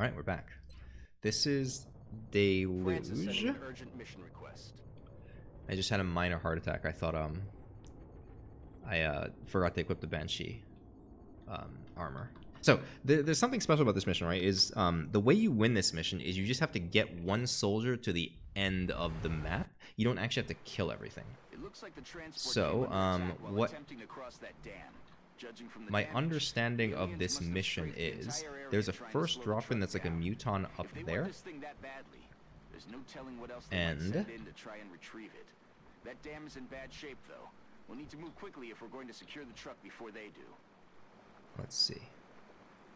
Alright, we're back. This is Deluge. Francis an urgent mission request. I just had a minor heart attack. I thought um I uh forgot to equip the Banshee um armor. So th- there's something special about this mission, right? Is um the way you win this mission is you just have to get one soldier to the end of the map. You don't actually have to kill everything. It looks like the transport So, um, what- attempting to cross that dam. Judging from the My understanding of this mission is there's a first slow drop in that's like a down. muton up there. want this thing that badly, there's no telling what else they And- might send in to try and retrieve it. That dam is in bad shape, though. We'll need to move quickly if we're going to secure the truck before they do. Let's see.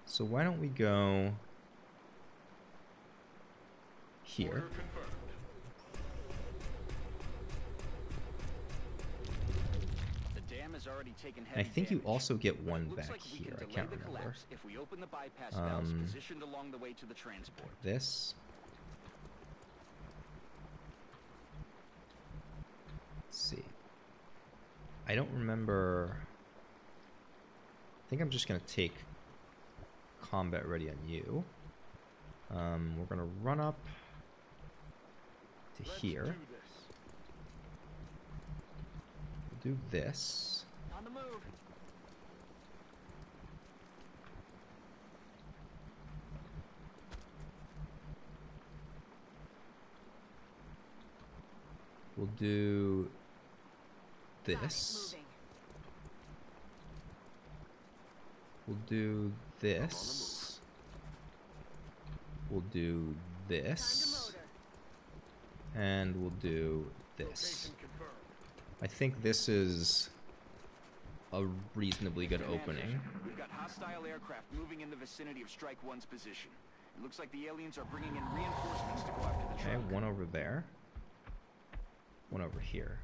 So why don't we go here? The has already taken I think you also get one back like here. I can't remember. If we open the bypass valves Um, positioned along the way to the transport. This. Let's see. I don't remember. I think I'm just gonna take combat ready on you. Um, we're gonna run up to here. Do this. On the move. We'll do this. We'll do this. We'll do this. And we'll do this. I think this is a reasonably good opening. Vision, We've got hostile aircraft moving in the vicinity of Strike One's position. It looks like the aliens are bringing in reinforcements to go after the Okay, truck. one over there. One over here.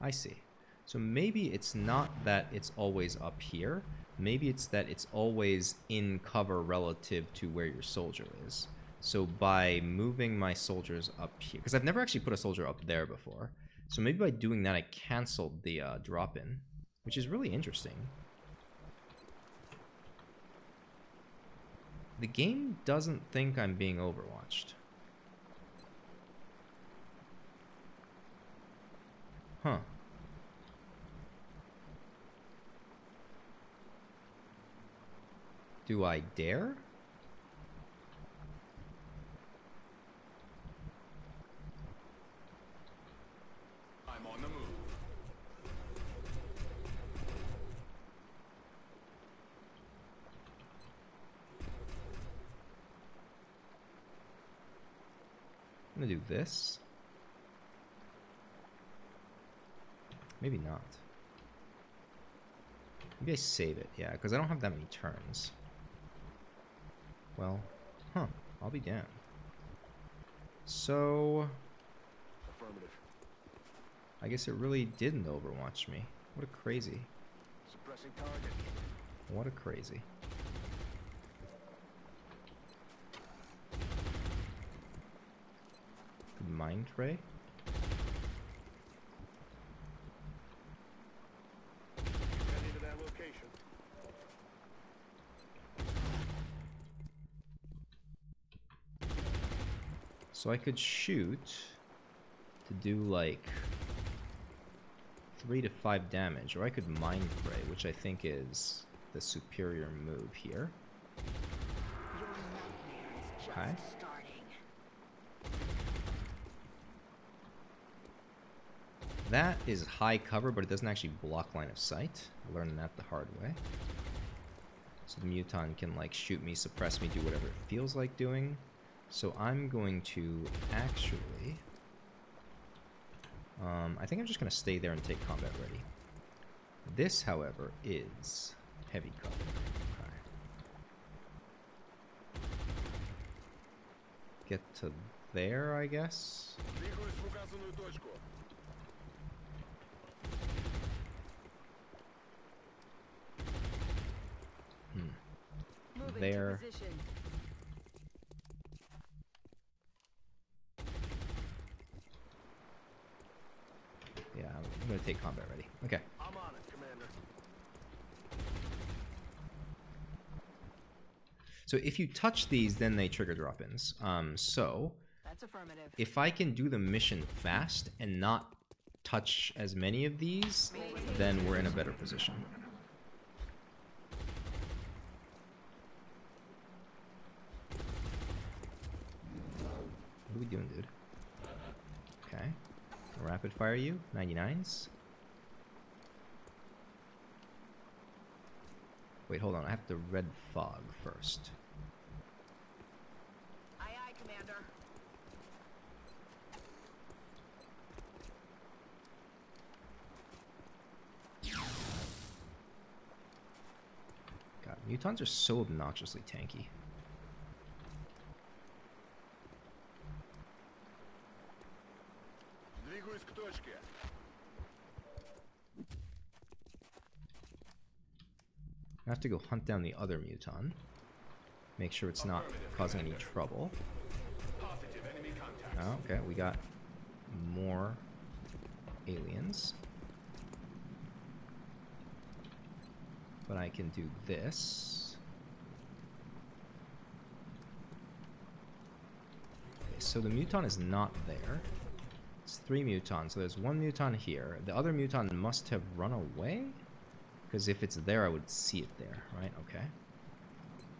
I see. So maybe it's not that it's always up here. Maybe it's that it's always in cover relative to where your soldier is. So by moving my soldiers up here, because I've never actually put a soldier up there before. So maybe by doing that, I canceled the uh, drop in, which is really interesting. The game doesn't think I'm being overwatched. Huh. Do I dare? I'm on the move. I'm gonna do this. Maybe not. Maybe I save it, yeah, because I don't have that many turns. Well, huh, I'll be damned. So, Affirmative. I guess it really didn't overwatch me. What a crazy. Suppressing target. What a crazy. Mind ray? Heading to that location. So I could shoot to do like three to five damage, or I could mind ray, which I think is the superior move here. Okay. That is high cover, but it doesn't actually block line of sight. I learned that the hard way. So the Muton can like shoot me, suppress me, do whatever it feels like doing. So I'm going to actually... Um, I think I'm just going to stay there and take combat ready. This, however, is heavy cover. Okay. Get to there, I guess. Hmm. There. Position. I'm gonna take combat ready. Okay. I'm on it, Commander. So if you touch these, then they trigger drop-ins. Um, so That's affirmative. if I can do the mission fast and not touch as many of these, then we're in a better position. What are we doing, dude? Okay. Rapid fire you. 99s. Wait, hold on. I have to red fog first. Aye, aye, Commander. God, mutons are so obnoxiously tanky. I have to go hunt down the other muton. Make sure it's not causing any trouble. Positive enemy contact. Oh, okay, we got more aliens. But I can do this. Okay, so the muton is not there. It's three mutons. So there's one muton here. The other muton must have run away? Because if it's there, I would see it there, right? Okay.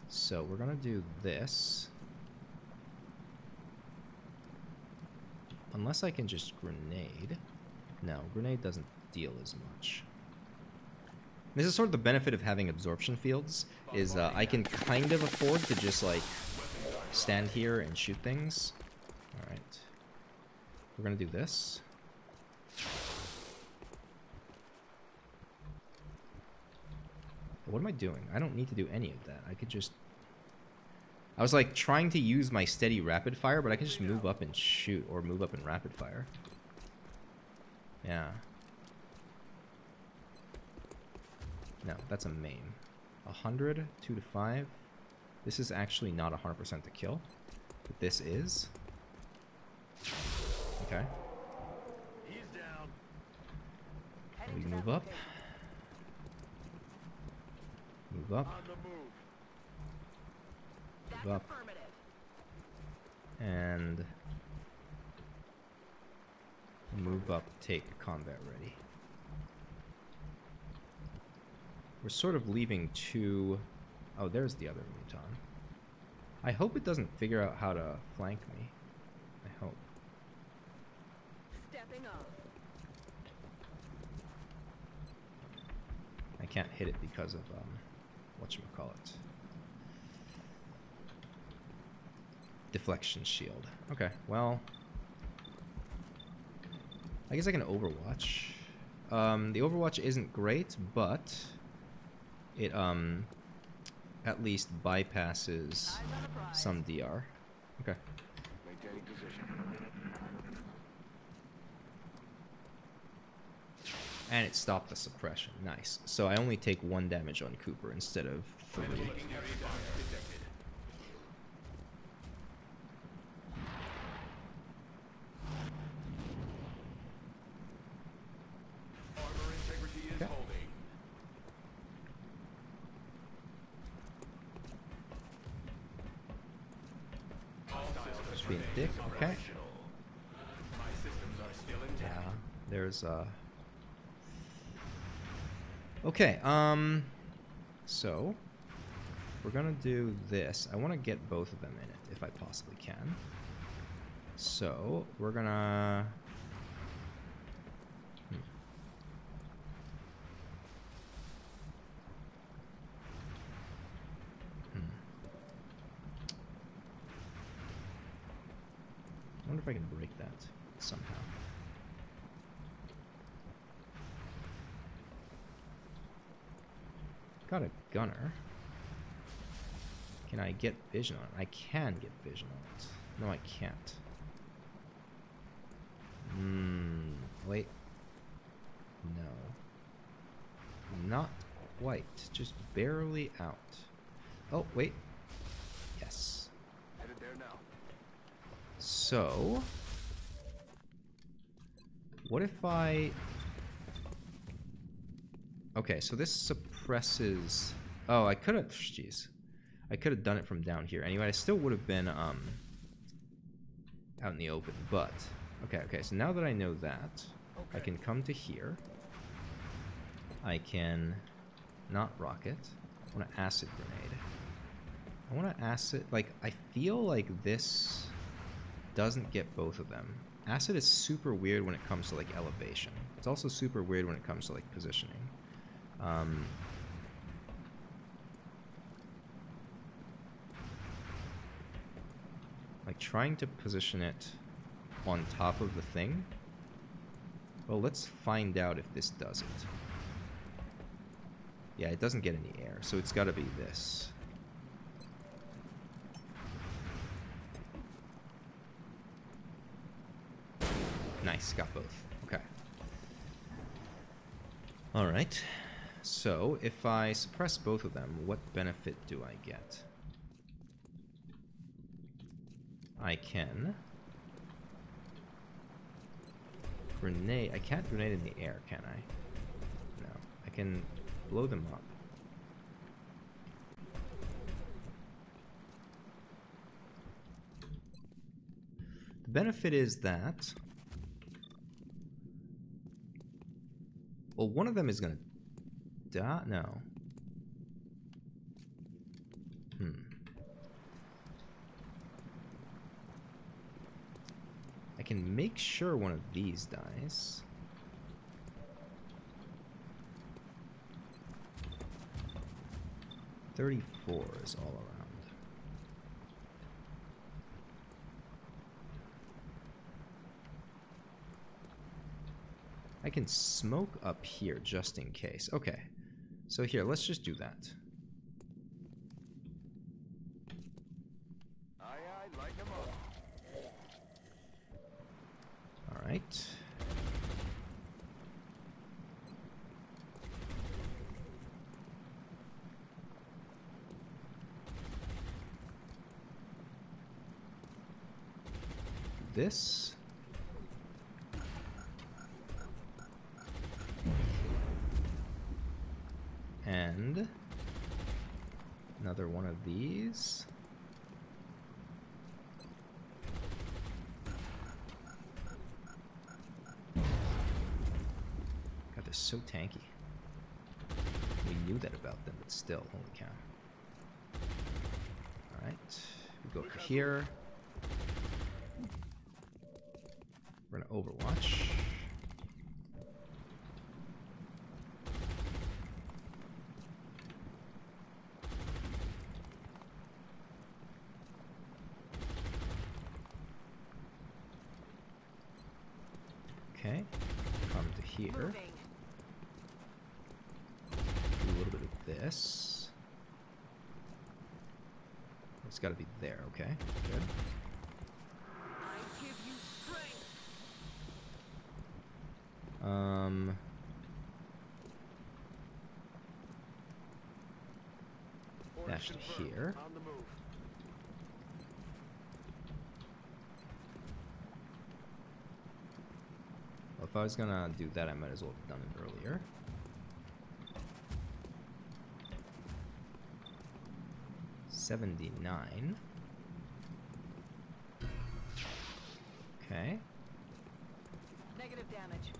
So we're gonna do this. Unless I can just grenade. No, grenade doesn't deal as much. This is sort of the benefit of having absorption fields, is uh, I can kind of afford to just like stand here and shoot things. Alright. We're gonna do this. What am I doing? I don't need to do any of that. I could just... I was like trying to use my steady rapid fire, but I can just move up and shoot, or move up and rapid fire. Yeah. No, that's a maim. A hundred, two to five. This is actually not a hundred percent to kill, but this is. Okay. He's down. We move up. Move up, move. Up. and move up. Take combat ready. We're sort of leaving two oh there's the other muton. I hope it doesn't figure out how to flank me. I hope. Stepping up. I can't hit it because of um whatchamacallit. Deflection shield. Okay, well I guess I can overwatch. Um the overwatch isn't great, but it um at least bypasses Eyes on the prize. some DR. Okay. Maintaining position. And it stopped the suppression. Nice. So I only take one damage on Cooper instead of three. Okay. Just being a dick, okay. Yeah, there's uh Okay, um so we're gonna do this. I wanna get both of them in it if I possibly can. So we're gonna Hmm. Hmm. I wonder if I can break that somehow. Got a gunner. Can I get vision on it? I can get vision on it. No, I can't. Hmm. Wait. No. Not quite. Just barely out. Oh, wait. Yes. Headed there now. So, what if I? Okay, so this suppresses. Oh, I could have. Jeez, I could have done it from down here. Anyway, I still would have been um, out in the open. But, okay, okay. So now that I know that, I can come to here. I can not rocket. I want to acid grenade. I want to acid... Like, I feel like this doesn't get both of them. Acid is super weird when it comes to, like, elevation. It's also super weird when it comes to, like, positioning. Um, like, trying to position it on top of the thing. Well, let's find out if this does it. Yeah, it doesn't get any air, so it's got to be this. Nice, got both. Okay. Alright. So, if I suppress both of them, what benefit do I get? I can... Grenade... I can't grenade in the air, can I? No. I can blow them up. The benefit is that... Well, one of them is gonna die. No. Hmm. I can make sure one of these dies. Thirty-four is all around. I can smoke up here just in case. Okay. So here, let's just do that. Aye, aye, light 'em up. Alright. This. And another one of these. God, they're so tanky. We knew that about them, but still, holy cow. Alright, we go to here. We're gonna overwatch. Okay, come to here. Moving. Do a little bit of this. It's got to be there, okay? Good. Um. Dash to here. Well, if I was gonna do that, I might as well have done it earlier. Seventy-nine. Okay. Negative damage.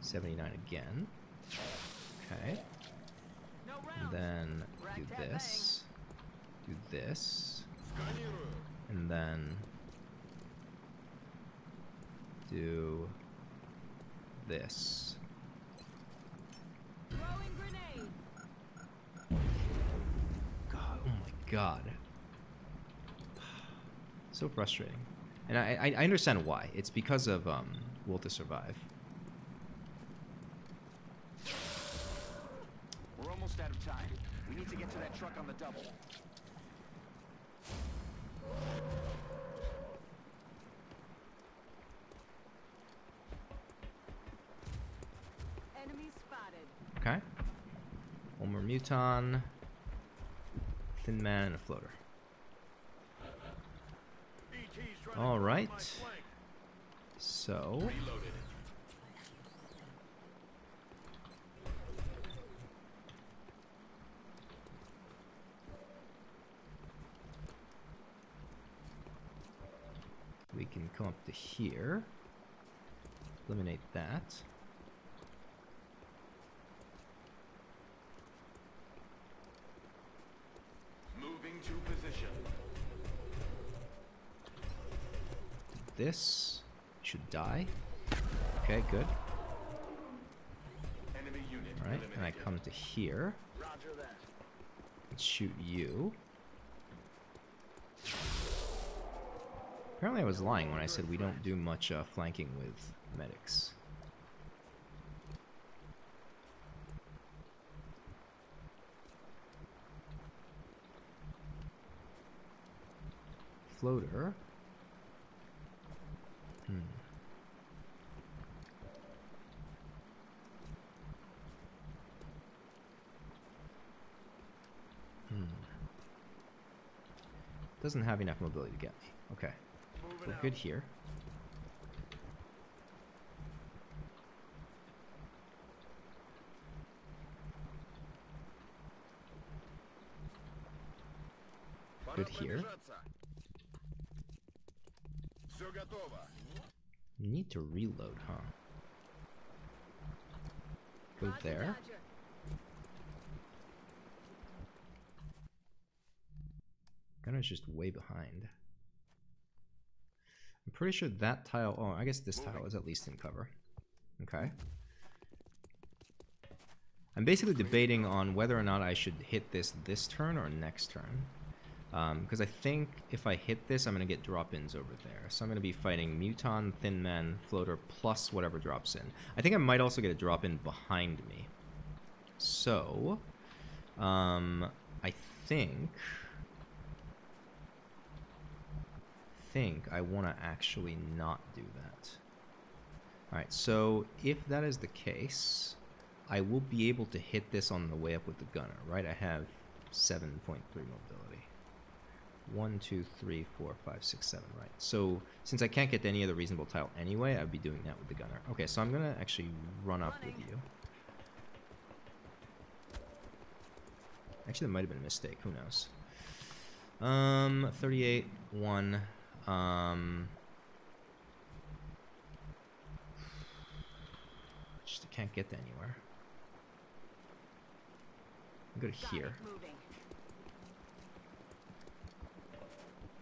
79 again. Okay. No And then do this. Do this. And then do this. God, my god. So frustrating. And I, I, I understand why. It's because of um, Will to Survive. We're almost out of time. We need to get to that truck on the double. Enemy spotted. Okay. One more Muton. Thin Man, and a floater. All right. So. We can come up to here. Eliminate that. This should die. Okay, good. Enemy Alright, and I come to here. And shoot you. Apparently I was lying when I said we don't do much uh, flanking with medics. Floater. Doesn't have enough mobility to get me. Okay. Moving We're out. good here. Good here. Need to reload, huh? Go there. Gunner's just way behind. I'm pretty sure that tile. Oh, I guess this tile is at least in cover. Okay. I'm basically debating on whether or not I should hit this this turn or next turn. Because I think if I hit this, I'm going to get drop-ins over there. So I'm going to be fighting Muton, Thin Man, Floater, plus whatever drops in. I think I might also get a drop-in behind me. So, um, I think... think I want to actually not do that. Alright, so if that is the case, I will be able to hit this on the way up with the gunner, right? I have 7.3 mobility. 1, 2, 3, 4, 5, 6, 7, right. So since I can't get to any other reasonable tile anyway, I'd be doing that with the gunner. Okay, so I'm going to actually run up with you. Actually, that might have been a mistake. Who knows? Um, 38, 1. Um, just can't get anywhere. I'll go to Got here.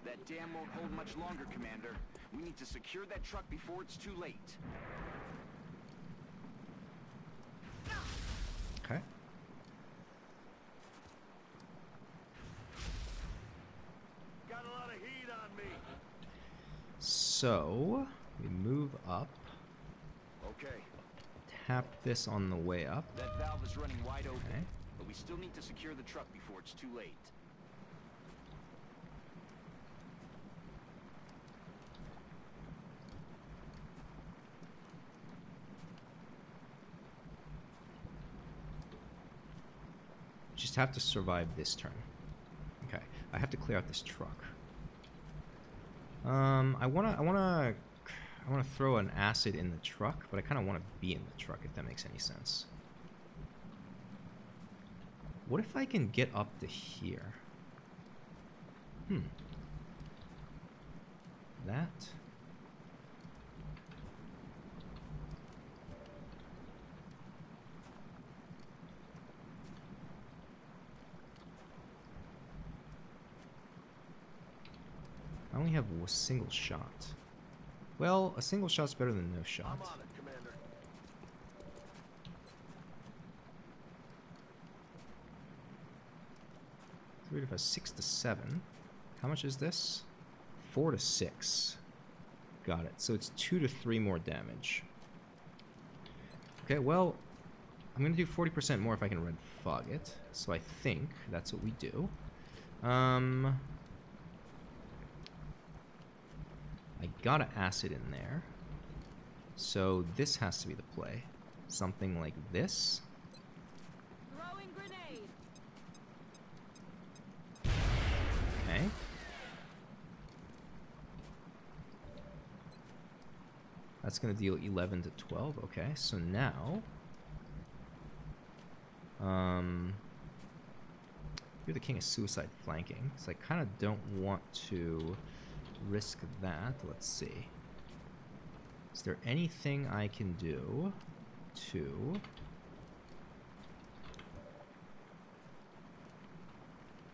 That dam won't hold much longer, Commander. We need to secure that truck before it's too late. Okay. Got a lot of heat on me. So we move up, Okay, tap this on the way up. that valve is running wide open, Okay. but we still need to secure the truck before it's too late. Just have to survive this turn. Okay. I have to clear out this truck. Um, I wanna, I wanna, I wanna throw an acid in the truck, but I kind of want to be in the truck if that makes any sense. What if I can get up to here? Hmm. That. A single shot. Well, a single shot's better than no shot. it. Three to five, six to seven. How much is this? Four to six. Got it. So it's two to three more damage. Okay, well, I'm gonna do 40% more if I can red fog it. So I think that's what we do. Um, I got an acid in there. So this has to be the play. Something like this. Throwing grenade. Okay. That's going to deal 11 to 12. Okay, so now... Um, you're the king of suicide flanking, so I kind of don't want to risk that. Let's see. Is there anything I can do to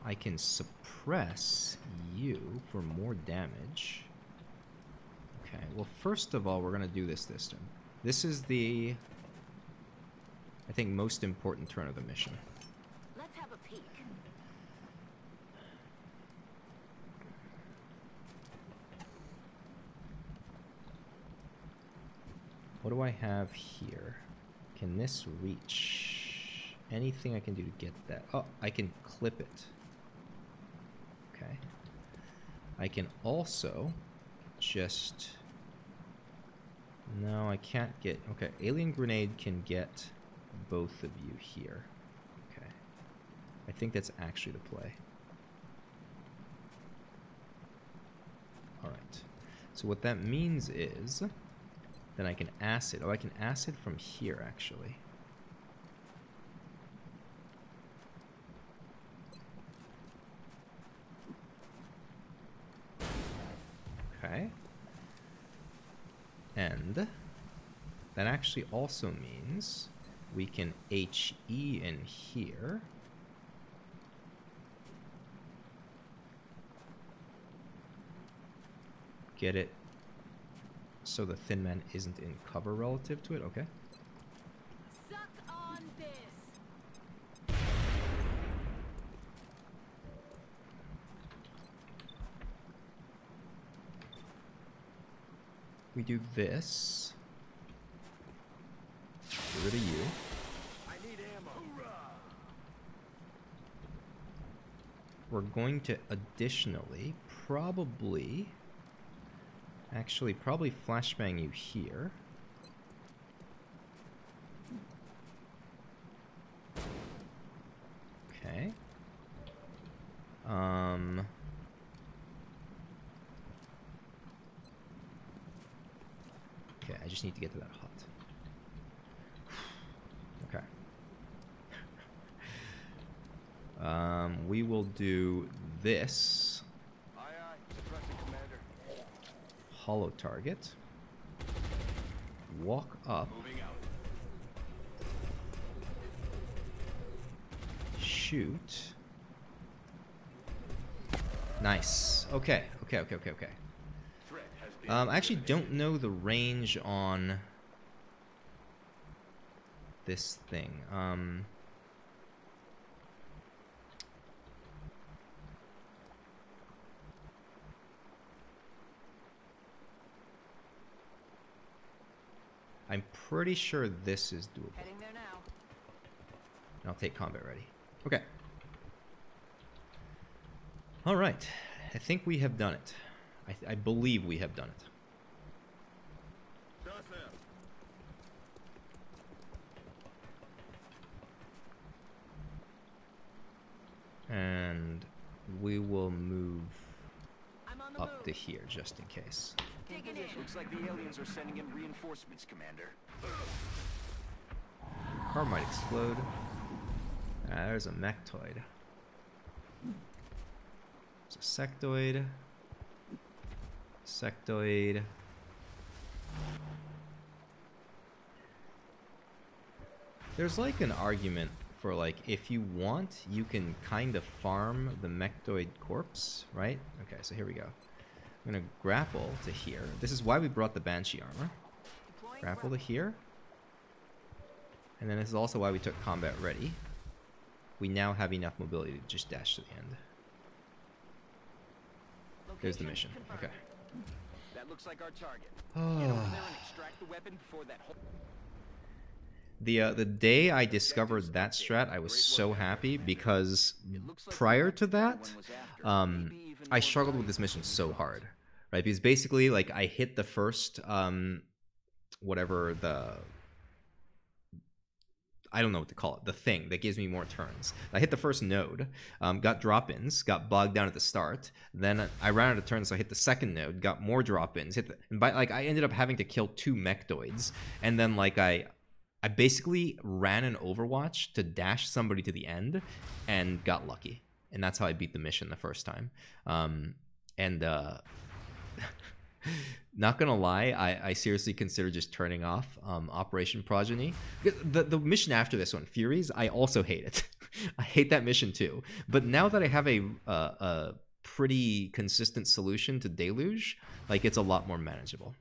I can suppress you for more damage. Okay, well, first of all, we're going to do this this turn. This is the, I think, most important turn of the mission. Let's have a peek. What do I have here? Can this reach? Anything I can do to get that? Oh, I can clip it. Okay. I can also just... No, I can't get... Okay, Alien Grenade can get both of you here. Okay. I think that's actually the play. Alright. So what that means is... Then I can acid. Oh, I can acid from here, actually. Okay. And that actually also means we can HE in here. Get it so the Thin Man isn't in cover relative to it. Okay. Suck on this. We do this. Get rid of you. I need ammo. We're going to additionally probably actually probably flashbang you here. Okay. Um Okay, I just need to get to that hut. Okay. Um, we will do this Aye, aye. Suppressing, Commander. Hollow target. Walk up, shoot. Nice. Okay, okay, okay, okay, okay. Um, I actually don't know the range on this thing. Um, I'm pretty sure this is doable. Heading there now. And I'll take combat ready. Okay. All right. I think we have done it. I, I believe we have done it. And we will move I'm on the up to here just in case. Digging in. Looks like the aliens are sending in reinforcements, Commander. Car might explode. Ah, there's a mechtoid. There's a sectoid. Sectoid. There's like an argument for like if you want, you can kind of farm the mechtoid corpse, right? Okay, so here we go. I'm gonna grapple to here. This is why we brought the banshee armor. Grapple to here. And then this is also why we took combat ready. We now have enough mobility to just dash to the end. There's the mission. Okay. That looks like our target. Get over there and extract the weapon before that whole... The uh, the day I discovered that strat, I was so happy because It looks like prior to that, everyone was after. um, I struggled with this mission so hard, right? Because basically, like I hit the first, um, whatever the, I don't know what to call it, the thing that gives me more turns. I hit the first node, um, got drop-ins, got bogged down at the start. Then I ran out of turns, so I hit the second node, got more drop-ins. Hit the, and by like I ended up having to kill two mechtoids, and then like I. I basically ran an Overwatch to dash somebody to the end and got lucky. And that's how I beat the mission the first time. Um, and uh, not gonna lie, I, I seriously consider just turning off um, Operation Progeny. The the mission after this one, Furies, I also hate it. I hate that mission too. But now that I have a uh, a pretty consistent solution to Deluge, like it's a lot more manageable.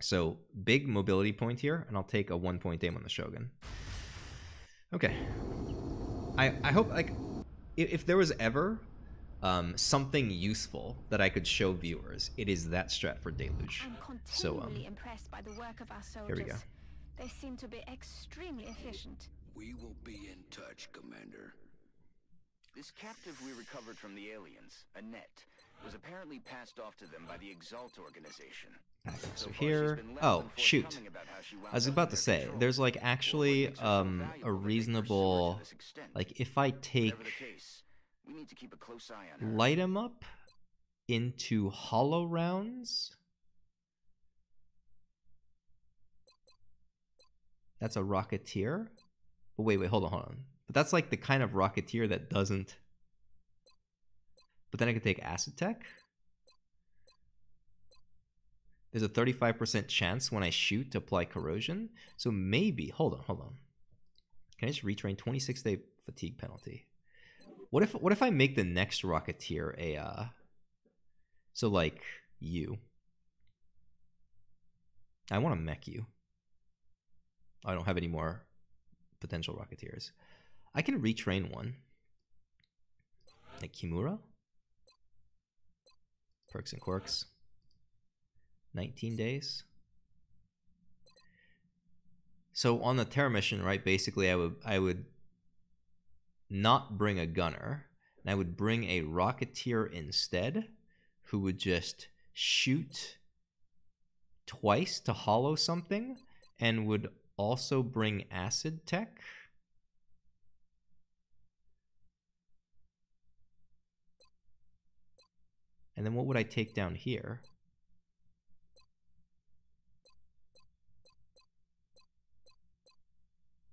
So big mobility point here, and I'll take a one point aim on the Shogun. Okay. I I hope like if, if there was ever um, something useful that I could show viewers, it is that strat for Deluge. I'm So, um, impressed by the work of our soldiers. here we go. They seem to be extremely efficient. We will be in touch, Commander. This captive we recovered from the aliens, Annette, was apparently passed off to them by the Exalt organization. So here, oh shoot, forthcoming about how she wound I was about to say, there's like actually makes her so um a valuable they pursue her to reasonable, like if I take Whatever the case, we need to keep a close eye on her. light 'em up into hollow rounds. That's a rocketeer. But wait, wait, hold on, hold on. But that's like the kind of rocketeer that doesn't. But then I could take acid tech. There's a 35% chance when I shoot to apply corrosion. So maybe, hold on, hold on. Can I just retrain 26 day fatigue penalty? What if what if I make the next Rocketeer a uh so like you? I want to mech you. I don't have any more potential Rocketeers. I can retrain one. Like Kimura? Perks and quirks. 19 days. So on the Terror mission, right, basically I would I would not bring a gunner, and I would bring a rocketeer instead, who would just shoot twice to hollow something, and would also bring acid tech. And then what would I take down here?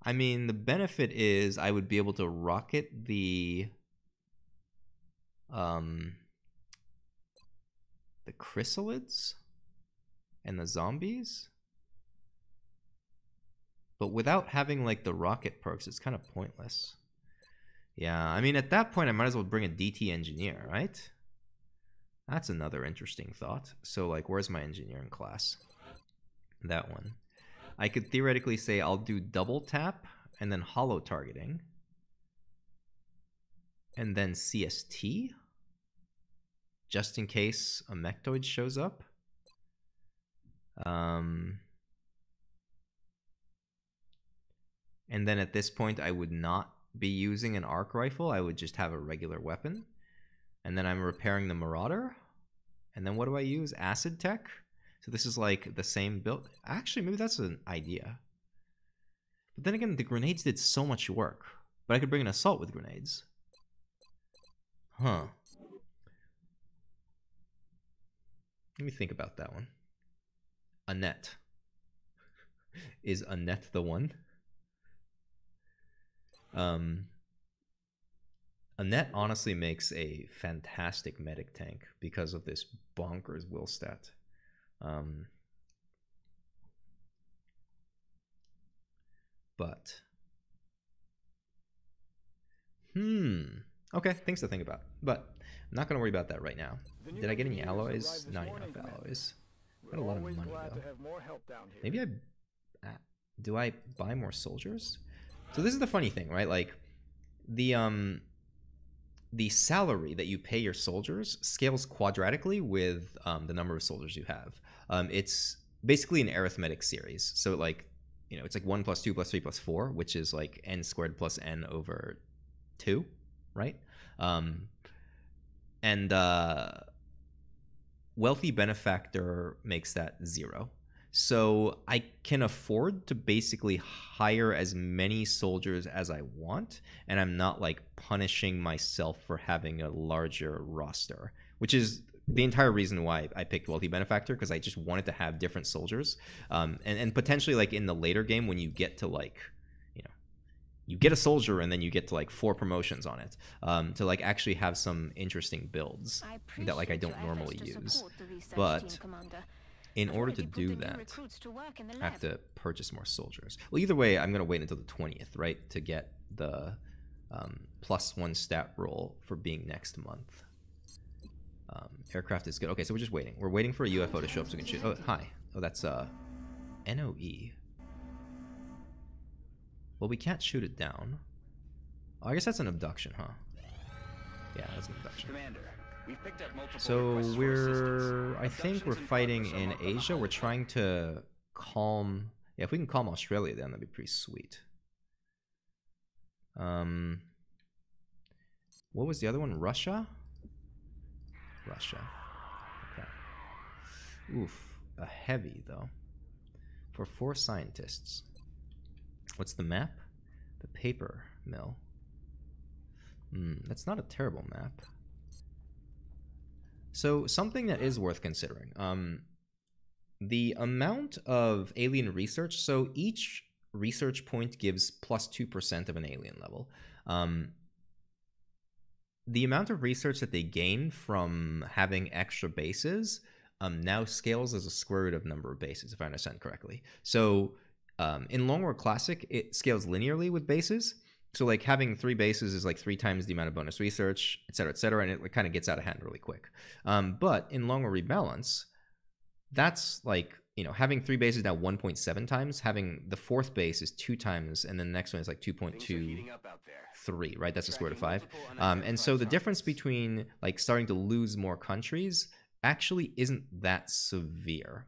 I mean, the benefit is I would be able to rocket the um the chrysalids and the zombies. But without having like the rocket perks, it's kind of pointless. Yeah, I mean at that point I might as well bring a DT engineer, right? That's another interesting thought. So like where's my engineering class? That one. I could theoretically say I'll do double tap and then holo targeting. And then CST. Just in case a mechtoid shows up. Um, and then at this point, I would not be using an arc rifle. I would just have a regular weapon. And then I'm repairing the Marauder. And then what do I use? Acid Tech. So this is like the same build. Actually, maybe that's an idea. But then again, the grenades did so much work. But I could bring an assault with grenades. Huh. Let me think about that one. Annette. Is Annette the one? Um, Annette honestly makes a fantastic medic tank because of this bonkers will stat. Um, but hmm, okay, things to think about. But I'm not gonna worry about that right now. Did I get any alloys? Not enough alloys. Got a lot of money, though. have more help down here. Maybe I uh, do I buy more soldiers? So this is the funny thing, right? Like the um the salary that you pay your soldiers scales quadratically with um, the number of soldiers you have. Um, it's basically an arithmetic series. So like you know, it's like one plus two plus three plus four, which is like n squared plus n over two, right? Um, and uh, wealthy benefactor makes that zero. So I can afford to basically hire as many soldiers as I want, and I'm not like punishing myself for having a larger roster, which is the entire reason why I picked wealthy benefactor because I just wanted to have different soldiers, um, and and potentially like in the later game when you get to like, you know, you get a soldier and then you get to like four promotions on it um, to like actually have some interesting builds that like I don't normally use. support the research But. In order to do that, to work in the I have to purchase more soldiers. Well, either way, I'm gonna wait until the twentieth, right, to get the um, plus one stat roll for being next month. Um, aircraft is good. Okay, so we're just waiting. We're waiting for a UFO to show up so we can shoot. Oh, hi. Oh, that's uh, NOE. Well, we can't shoot it down. Oh, I guess that's an abduction, huh? Yeah, that's an abduction. Commander, we've picked up multiple So we're. I think we're fighting in Asia. We're trying to calm. Yeah, if we can calm Australia, then that'd be pretty sweet. Um, what was the other one? Russia. Russia. Okay. Oof, a heavy though. For four scientists. What's the map? The paper mill. Hmm, that's not a terrible map. So something that is worth considering. Um, the amount of alien research. So each research point gives plus two percent of an alien level. Um, the amount of research that they gain from having extra bases um, now scales as a square root of number of bases, if I understand correctly. So um, in Long War Classic, it scales linearly with bases. So like having three bases is like three times the amount of bonus research, et cetera, et cetera, and it kind of gets out of hand really quick. Um, but in Long War Rebalance, that's like you know having three bases now 1.7 times, having the fourth base is two times, and then the next one is like Things are 2.2 heating up out there. three, right? That's a square root of five. Um, and so the difference between like starting to lose more countries actually isn't that severe.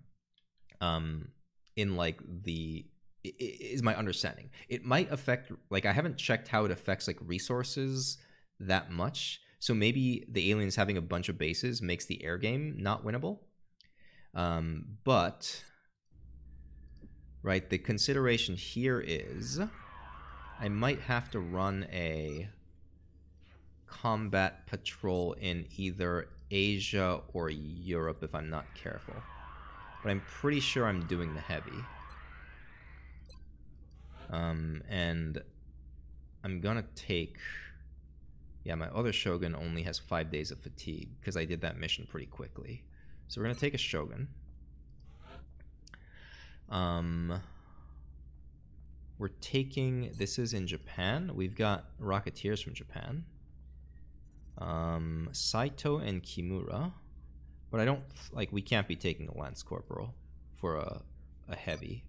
Um, in like the is my understanding. It might affect like I haven't checked how it affects like resources that much. So maybe the aliens having a bunch of bases makes the air game not winnable. Um, but right, the consideration here is I might have to run a combat patrol in either Asia or Europe if I'm not careful. But I'm pretty sure I'm doing the heavy. Um, and I'm gonna take. Yeah, my other Shogun only has five days of fatigue because I did that mission pretty quickly. So we're gonna take a Shogun. Um, we're taking. This is in Japan. We've got Rocketeers from Japan. Um, Saito and Kimura, but I don't like. We can't be taking a Lance Corporal for a a heavy.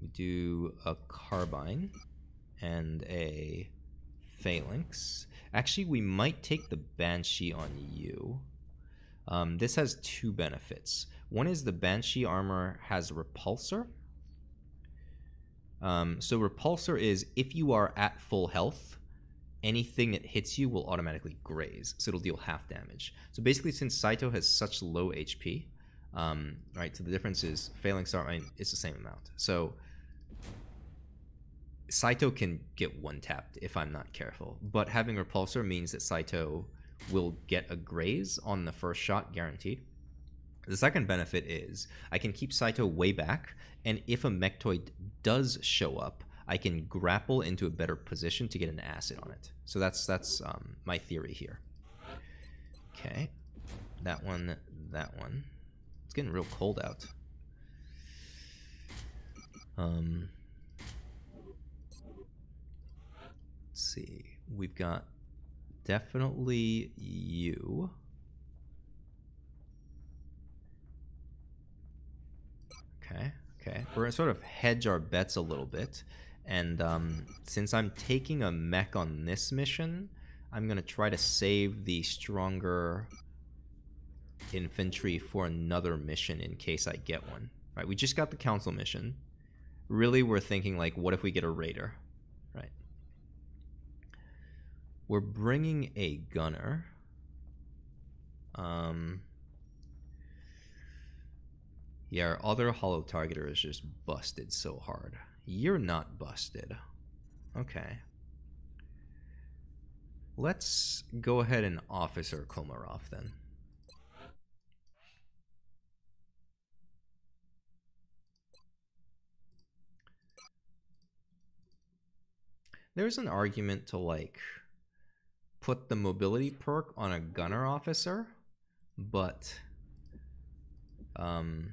We do a carbine and a phalanx. Actually, we might take the banshee on you. Um, this has two benefits. One is the banshee armor has repulsor. Um, so repulsor is if you are at full health, anything that hits you will automatically graze, so it'll deal half damage. So basically, since Saito has such low HP, um, right? So the difference is phalanx armor it's the same amount. So Saito can get one tapped if I'm not careful, but having repulsor means that Saito will get a graze on the first shot guaranteed. The second benefit is I can keep Saito way back, and if a Mechtoid does show up, I can grapple into a better position to get an acid on it. So that's that's um, my theory here. Okay, that one, that one. It's getting real cold out. Um, see. We've got definitely you. Okay, okay. We're gonna sort of hedge our bets a little bit. And um, since I'm taking a mech on this mission, I'm gonna try to save the stronger infantry for another mission in case I get one. Right? We just got the council mission. Really, we're thinking like, what if we get a raider? We're bringing a gunner. Um, yeah, our other holo targeter is just busted so hard. You're not busted. Okay. Let's go ahead and Officer Komarov then. There's an argument to like put the mobility perk on a gunner officer, but um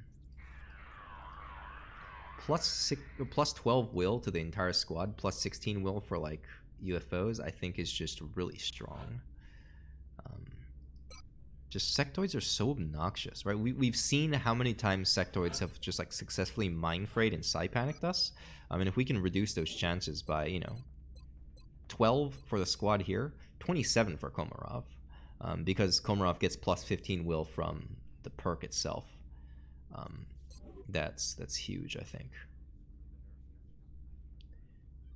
plus six, plus 12 will to the entire squad plus 16 will for like UFOs I think is just really strong. Um, just sectoids are so obnoxious, right? We, we've seen how many times sectoids have just like successfully mindfrayed and psi panicked us. I mean, if we can reduce those chances by, you know, 12 for the squad here, 27 for Komarov, um, because Komarov gets plus 15 will from the perk itself. Um, that's that's huge, I think.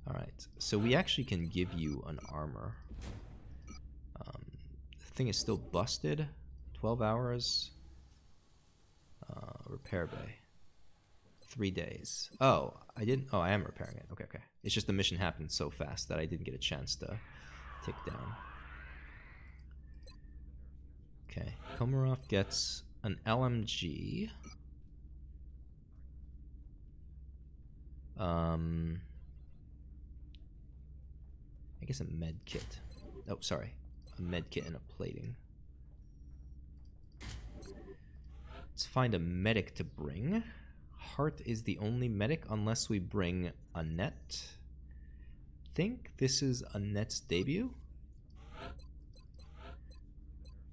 All right, so we actually can give you an armor. Um, the thing is still busted. 12 hours. Uh, repair bay. Three days. Oh, I didn't. Oh, I am repairing it. Okay, okay. It's just the mission happened so fast that I didn't get a chance to tick down. Okay, Komarov gets an LMG. Um, I guess a med kit. Oh, sorry, a med kit and a plating. Let's find a medic to bring. Heart is the only medic unless we bring Annette. Think this is Annette's debut.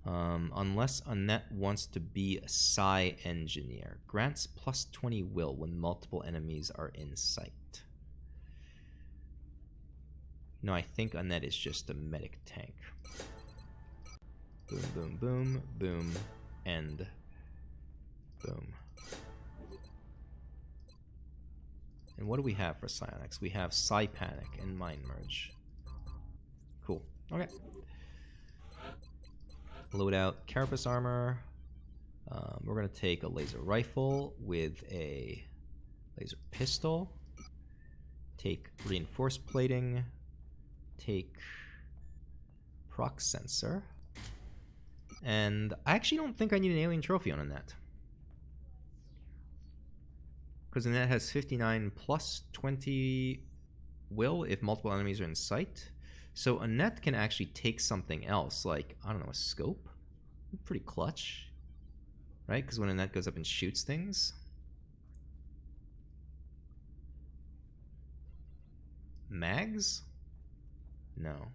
Um, unless Annette wants to be a psi engineer. Grants plus 20 will when multiple enemies are in sight. No, I think Annette is just a medic tank. Boom, boom, boom, boom, and boom. And what do we have for Psionics? We have Psi Panic and Mind Merge. Cool. Okay. Load out Carapace Armor. Um, we're going to take a laser rifle with a laser pistol. Take reinforced plating. Take proc sensor. And I actually don't think I need an alien trophy on Annette. The net has 59 plus 20 will if multiple enemies are in sight. So Annette can actually take something else, like, I don't know, a scope? Pretty clutch. Right? Because when Annette goes up and shoots things. Mags? No.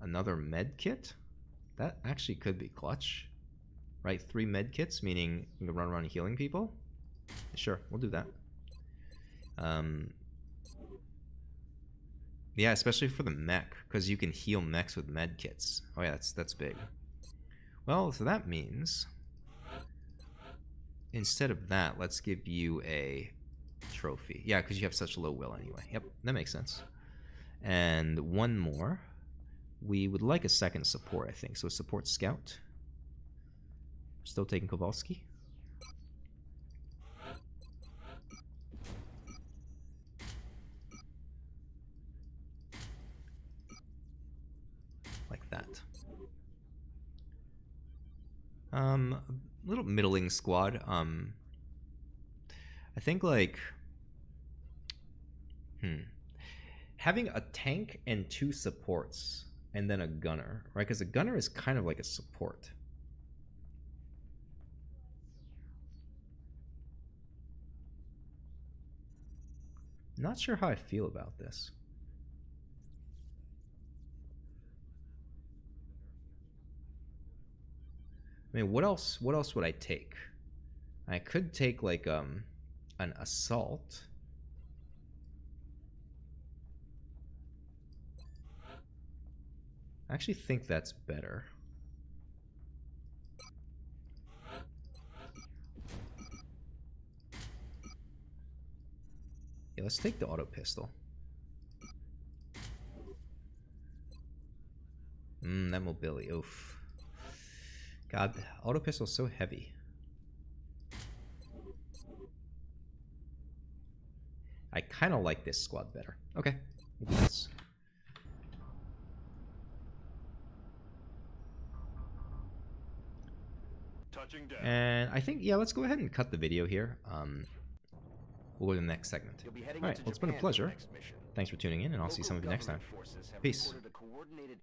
Another med kit? That actually could be clutch. Right? Three med kits, meaning you can run around healing people? Sure, we'll do that. Um, yeah, especially for the mech, because you can heal mechs with med kits. Oh yeah, that's that's big. Well, so that means instead of that, let's give you a trophy. Yeah, because you have such low will anyway. Yep, that makes sense. And one more. We would like a second support, I think. So a support scout. Still taking Kowalski. That. Um, a little middling squad. Um, I think like, hmm, having a tank and two supports and then a gunner, right? Because a gunner is kind of like a support. Not sure how I feel about this. I mean, what else? What else would I take? I could take like um, an assault. I actually think that's better. Yeah, let's take the auto pistol. Mmm, that mobility. Oof. God, the auto pistol's so heavy. I kind of like this squad better. Okay, we'll do this. Touching down. And I think, yeah, let's go ahead and cut the video here. Um, we'll go to the next segment. You'll be All right, well, it's been a Japan for the pleasure. Thanks for tuning in, and I'll see Local some of you next time. government forces have Peace. reported a coordinated